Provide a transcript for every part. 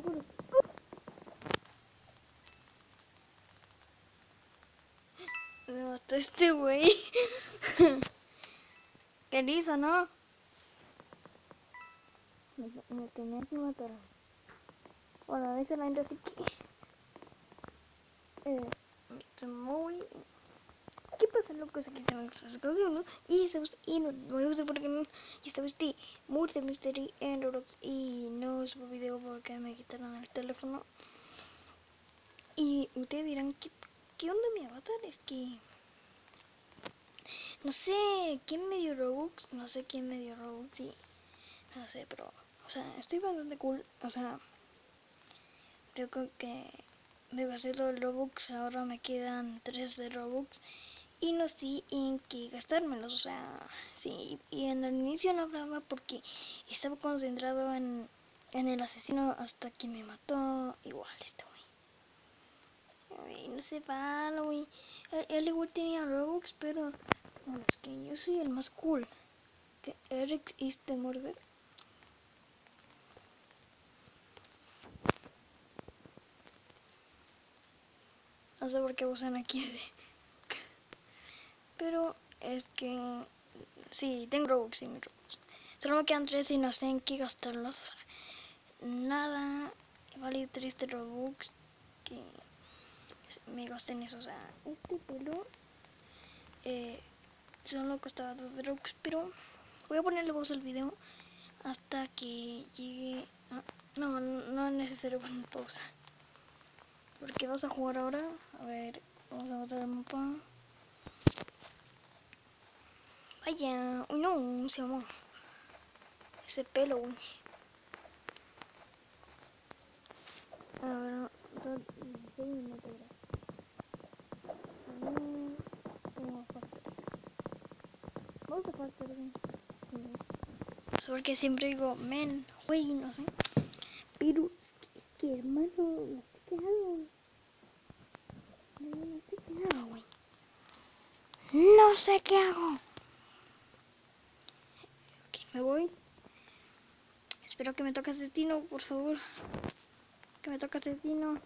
corre, corre. Me mató este güey. Qué risa, ¿no? Me, me tenía que matar. Bueno, a veces la intro así que... Eh, muy... ¿Qué pasa, locos? Aquí se me gusta ¿no? Y gusta... Y no, me gusta porque no... Y se gusta Murder Mystery en Roblox. Y no subo video porque me quitaron el teléfono. Y ustedes dirán, ¿qué, qué onda mi avatar? Es que... No sé quién me dio Robux, no sé quién me dio Robux, sí. No sé, pero... O sea, estoy bastante cool. O sea... Creo que me gasté el Robux, ahora me quedan 3 de Robux. Y no sé en qué gastármelos, o sea, sí. Y en el inicio no hablaba porque estaba concentrado en, en el asesino hasta que me mató. Igual este güey. No se va, güey. Él igual tenía Robux, pero bueno, es que yo soy el más cool. Que Eric the murder. No sé por qué usan aquí de... Pero es que... Sí, tengo Robux, sí, Robux. Solo me quedan tres y no sé en qué gastarlos. O sea, nada. Vale triste Robux. Que me gasten eso. O sea, este pelo... Eh, solo costaba dos Robux. Pero voy a ponerle voz al video hasta que llegue... Ah, no, no es necesario poner pausa. Porque vas a jugar ahora. A ver, vamos a botar el mapa. Vaya, uy no, se amó. Ese pelo, uy. A ver, 16 minutos Vamos a factory. Porque siempre digo, men, güey, no sé. Pero es que, hermano, no sé qué hago. No, sé qué hago, güey. No sé qué hago. Espero que me toque destino, por favor. Que me toque destino.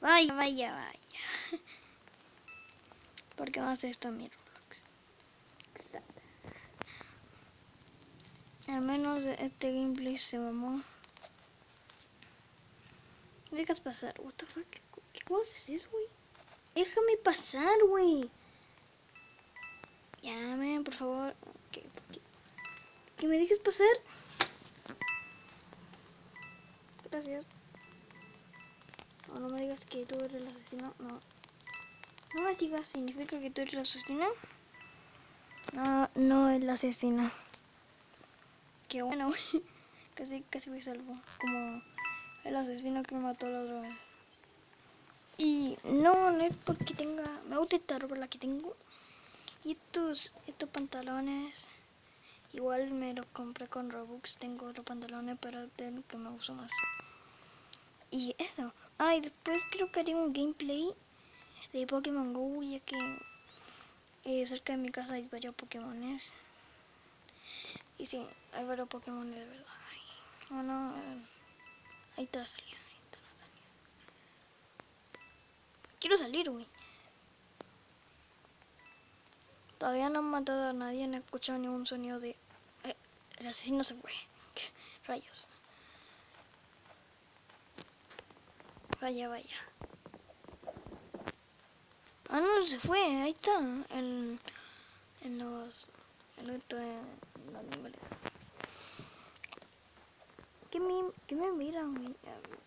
Vaya, vaya, vaya. ¿Por qué más esto a mi Roblox? Al menos este gameplay se mamó. Me dejas pasar. What the fuck? ¿Qué cosa es eso, güey? Déjame pasar, güey. Llame, por favor. ¿Qué, que me dejes pasar. Gracias. No, no me digas que tú eres el asesino. No. No me digas, ¿significa que tú eres el asesino? No, no el asesino. Qué bueno, güey. Casi, casi me salvo. Como el asesino que mató la otra vez. Y no, no es porque tenga... Me gusta esta ropa la que tengo. Y estos, estos pantalones... Igual me los compré con Robux. Tengo otros pantalones, pero tengo que me uso más. Y eso. Ah, y después creo que haré un gameplay de Pokémon GO, ya que eh, cerca de mi casa hay varios Pokémones. Y sí, hay varios Pokémon de verdad. bueno, ahí está la salida. Ahí está la salida. Quiero salir, güey. Todavía no han matado a nadie, no he escuchado ningún sonido de... Eh, el asesino se fue. Rayos. Vaya, vaya. Ah, no, se fue. Ahí está. En, en los... En otro de los números. ¿Qué me, qué me miran, güey?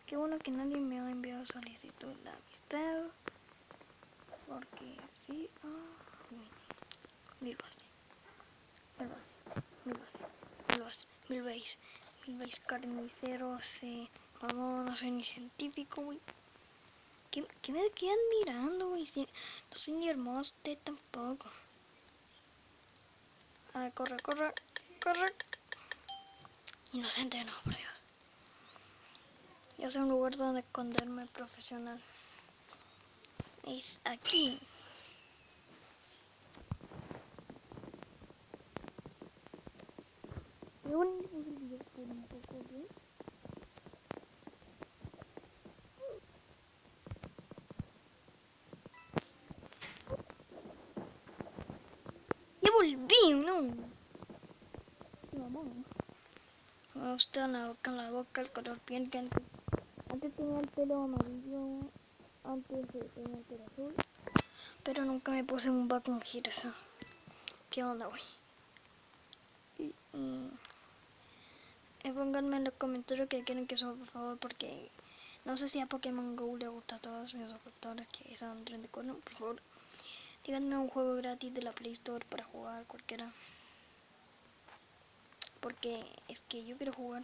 Qué bueno que nadie me ha enviado solicitud de amistad. Porque sí. Güey. Mil así. Mil así. Mil así. Mil así. Mil veis. Mil veis carnicero. Sí. No, no soy ni científico, güey. ¿Qué, ¿Qué, me quedan mirando, güey? no soy ni hermoso, usted tampoco. Ah, corre, corre, corre. Inocente, no, por Dios. Ya sé un lugar donde esconderme profesional. Es aquí. Ya volví, no. Me gusta la boca, la boca, el color piel que Tenía el pelo amarillo, antes tenía el pelo azul. Pero nunca me puse un back con eso. ¿Qué onda, güey? Y, y, y pónganme en los comentarios que quieren que suba, por favor, porque no sé si a Pokémon Go le gusta a todos mis suscriptores que son 34, por favor. Díganme un juego gratis de la Play Store para jugar cualquiera. Porque es que yo quiero jugar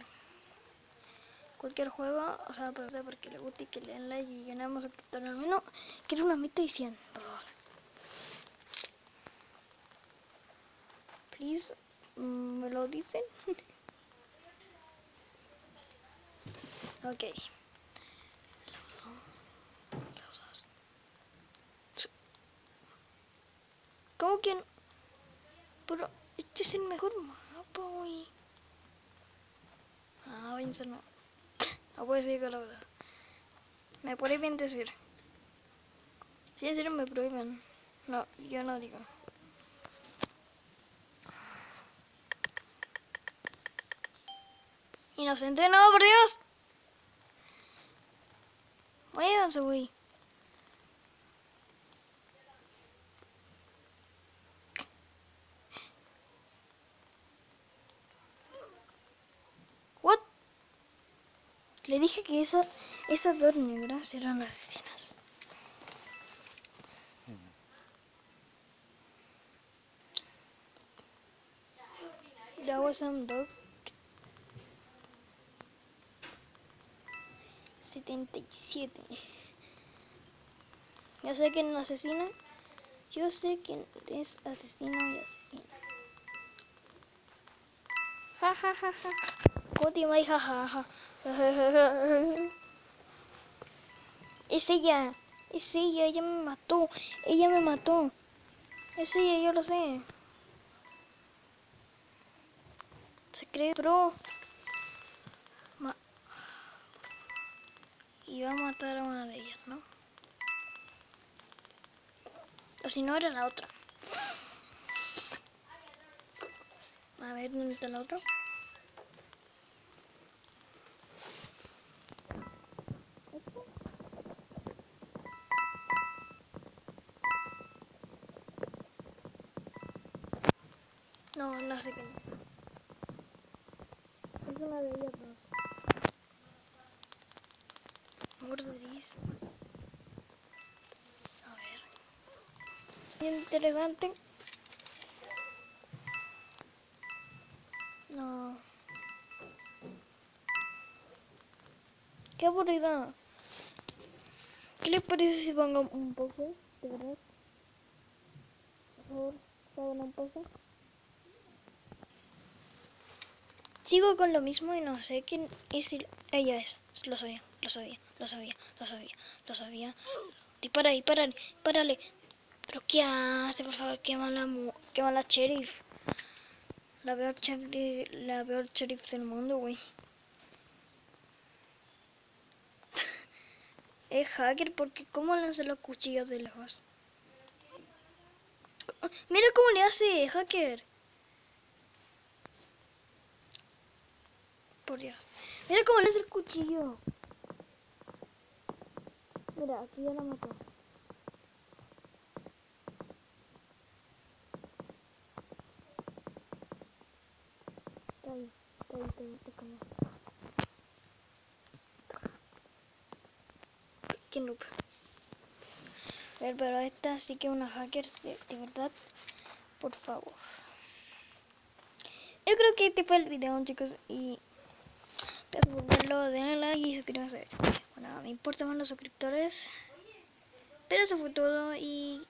cualquier juego, o sea, pero porque le guste y que le den like y ganamos suscriptores al menos. Quiero una meta de 100, por favor. Please, mm, ¿me lo dicen? ok. ¿Cómo que no? Pero este es el mejor mapa, güey. Ah, váyanse no. No puedo decir que la verdad. Me prohíben decir. Si serio me prohíben. No, yo no digo. Inocente, no, por Dios. Váyanse, güey. What? Le dije que esa, esas dos negras eran asesinas. That was some dog. 77. Yo sé quién es asesina. Yo sé quién es asesino y asesina. Ja ja ja ja. Ja ja. Es ella. Es ella. Ella me mató. Ella me mató. Es ella, yo lo sé. Se cree pro. Ma y a matar a una de ellas, ¿no? O si no, era la otra. A ver, ¿dónde está la otra? No, no sé quién es. Es una de ellas dos. Morderis. A ver. Es interesante. No. Qué aburrida. ¿Qué les parece si pongo un poco? De verdad. Por favor, hagan un poco. Sigo con lo mismo y no sé quién es. el- Ella es. Lo sabía, lo sabía, lo sabía, lo sabía, lo sabía. Dispara, dispara, párale. Pero ¿qué hace, por favor? Qué mala, mu- qué mala sheriff. La peor sheriff, la peor sheriff del mundo, güey. es hacker porque ¿cómo lanza los cuchillos de lejos? Mira cómo le hace, hacker. Mira cómo le hace el cuchillo. Mira, aquí ya la mató. Está ahí, está ahí, está ahí, está como. Qué noob. A ver, pero esta sí que es una hacker de, de verdad. Por favor. Yo creo que este fue el video, chicos. Y Denle like y suscríbanse. Bueno, me importan más los suscriptores. Pero eso fue todo y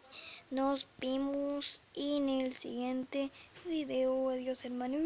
nos vemos en el siguiente video. Adiós, hermano.